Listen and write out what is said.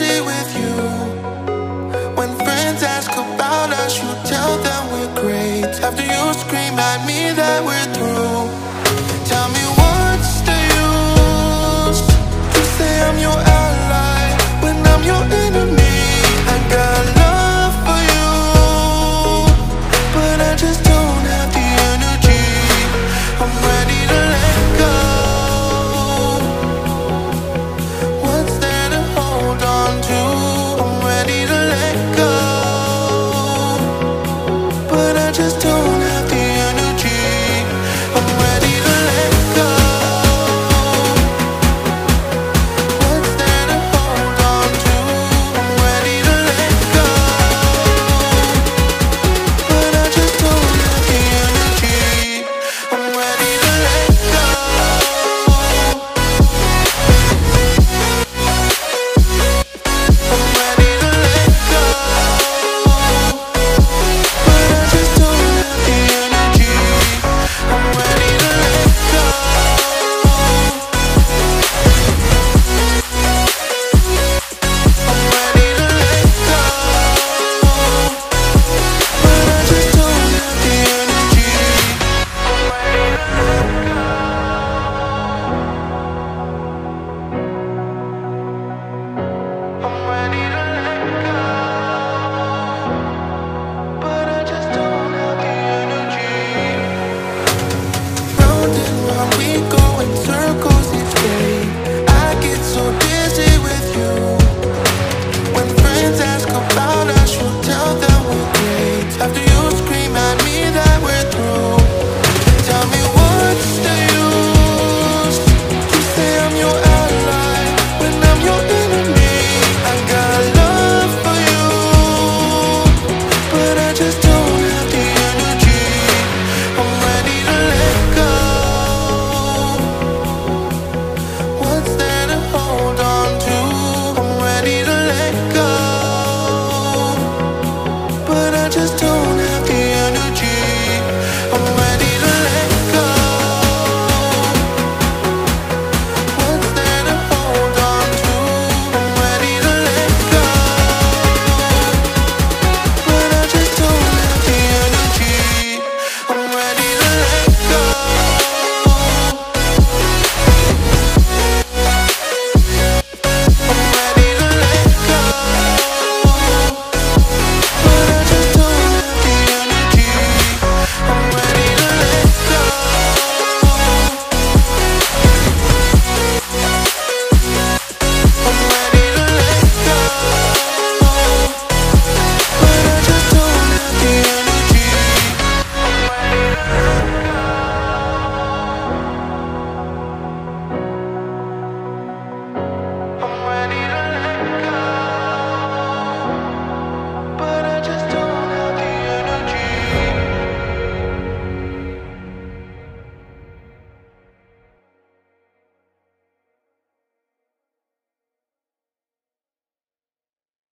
stay with you. When friends ask about us, you tell them we're great. After you scream at me that we're through.